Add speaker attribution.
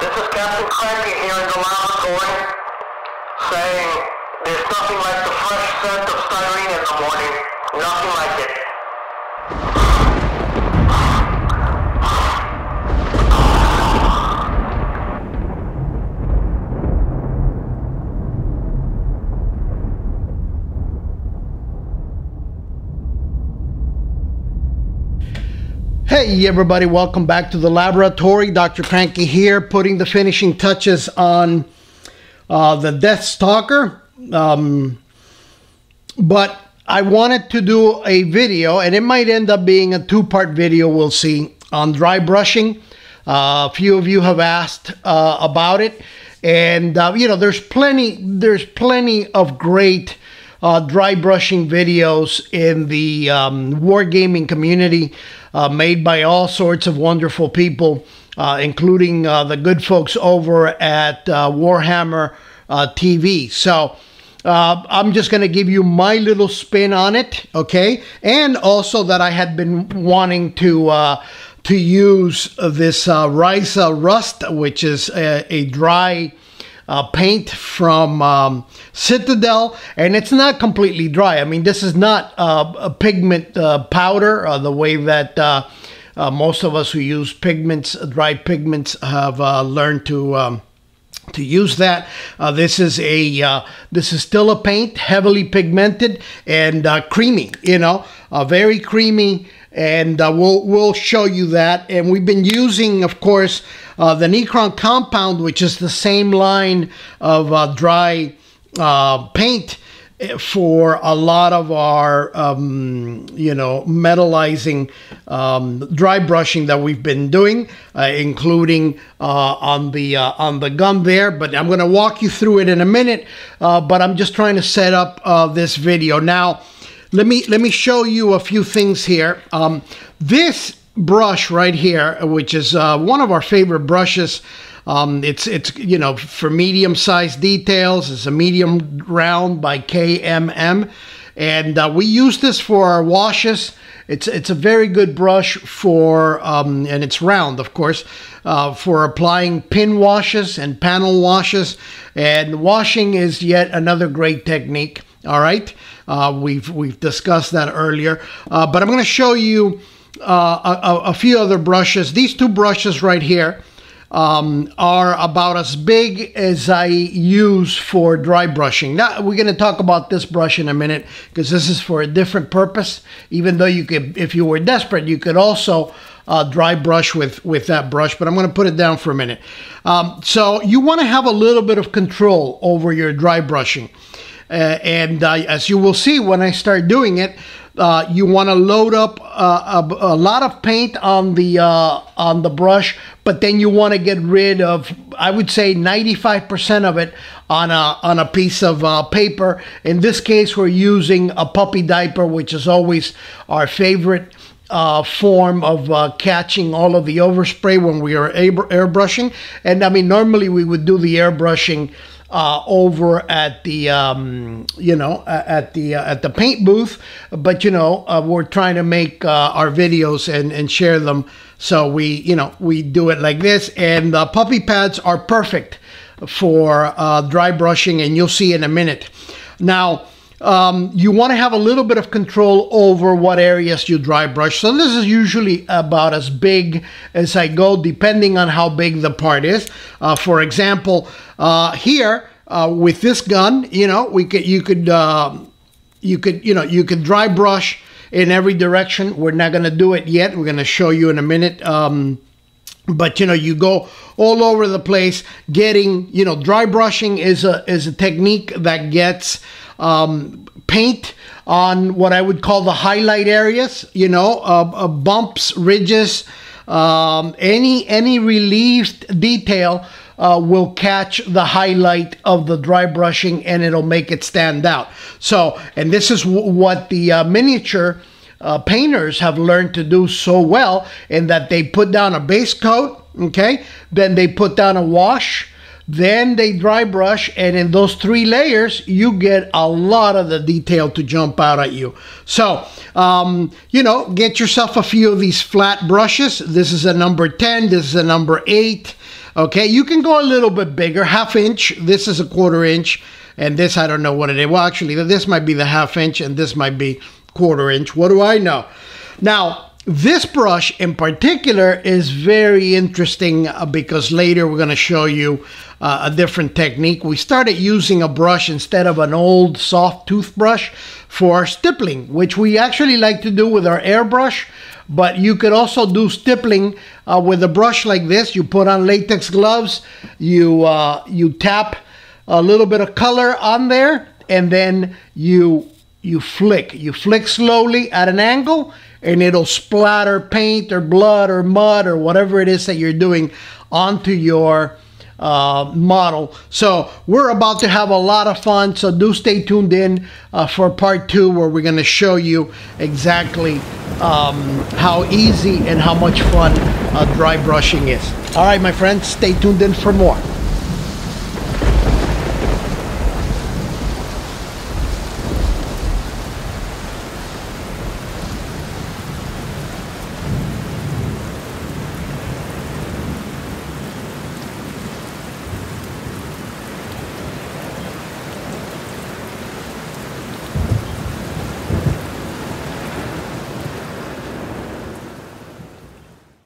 Speaker 1: This is Captain Cranky here in the laboratory saying there's nothing like the fresh scent of styrene in the morning. Nothing like it.
Speaker 2: Hey everybody, welcome back to the laboratory. Dr. Cranky here, putting the finishing touches on uh, the Death Stalker. Um, but I wanted to do a video, and it might end up being a two-part video. We'll see on dry brushing. Uh, a few of you have asked uh, about it, and uh, you know, there's plenty. There's plenty of great uh, dry brushing videos in the um, wargaming community uh, made by all sorts of wonderful people, uh, including uh, the good folks over at uh, Warhammer uh, TV. So uh, I'm just going to give you my little spin on it, okay? And also that I had been wanting to to use this uh, Ryza Rust, which is a, a dry uh, paint from um, Citadel, and it's not completely dry. I mean, this is not uh, a pigment uh, powder uh, the way that uh, uh, most of us who use pigments, dry pigments, have learned to. Um, to use that. Uh, this is a uh, this is still a paint, heavily pigmented and uh, creamy. You know, very creamy, and we'll we'll show you that. And we've been using, of course, the Necron compound, which is the same line of dry paint for a lot of our, um, you know, metallizing um, dry brushing that we've been doing, uh, including uh, on the uh, on the gun there. But I'm going to walk you through it in a minute. Uh, but I'm just trying to set up uh, this video now. Let me let me show you a few things here. Um, this brush right here, which is uh, one of our favorite brushes. Um, it's it's you know for medium sized details. It's a medium round by KMM, and uh, we use this for our washes. It's it's a very good brush for um, and it's round, of course, uh, for applying pin washes and panel washes. And washing is yet another great technique. All right, uh, we've we've discussed that earlier, uh, but I'm going to show you. Uh, a, a, few other brushes. These two brushes right here um, are about as big as I use for dry brushing. Now we're going to talk about this brush in a minute because this is for a different purpose. Even though you could, if you were desperate, you could also uh, dry brush with with that brush. But I'm going to put it down for a minute. Um, so you want to have a little bit of control over your dry brushing. Uh, and uh, as you will see when I start doing it, uh, you want to load up uh, a, a, lot of paint on the uh, on the brush, but then you want to get rid of, I would say, 95% of it on a on a piece of uh, paper. In this case, we're using a puppy diaper, which is always our favorite. Uh, form of uh, catching all of the overspray when we are airbrushing. And I mean, normally we would do the airbrushing uh, over at the um, you know at the uh, at the paint booth. But you know uh, we're trying to make uh, our videos and and share them. So we you know we do it like this. And the puppy pads are perfect for uh, dry brushing. And you'll see in a minute. Now um, you want to have a little bit of control over what areas you dry brush. So this is usually about as big as I go, depending on how big the part is. Uh, for example, uh, here uh, with this gun, you know, we could you could um, you could you know you could dry brush in every direction. We're not going to do it yet. We're going to show you in a minute. Um, but you know you go all over the place getting you know dry brushing is a is a technique that gets um, paint on what I would call the highlight areas, you know, uh, uh, bumps, ridges, um, any any relieved detail uh, will catch the highlight of the dry brushing and it'll make it stand out. So, and this is what the uh, miniature uh, painters have learned to do so well in that they put down a base coat, okay, then they put down a wash, then they dry brush, and in those three layers, you get a lot of the detail to jump out at you. So, um, you know, get yourself a few of these flat brushes. This is a number 10, this is a number 8. Okay, you can go a little bit bigger, half inch. This is a quarter inch, and this I don't know what it is. Well, actually, this might be the half inch, and this might be quarter inch. What do I know? Now, this brush in particular is very interesting uh, because later we're going to show you uh, a different technique. We started using a brush instead of an old soft toothbrush for our stippling, which we actually like to do with our airbrush. But you could also do stippling uh, with a brush like this. You put on latex gloves, you uh, you tap a little bit of color on there, and then you you flick. You flick slowly at an angle and it'll splatter paint or blood or mud or whatever it is that you're doing onto your uh, model. So we're about to have a lot of fun. So do stay tuned in uh, for part two where we're going to show you exactly um, how easy and how much fun uh, dry brushing is. All right, my friends, stay tuned in for more.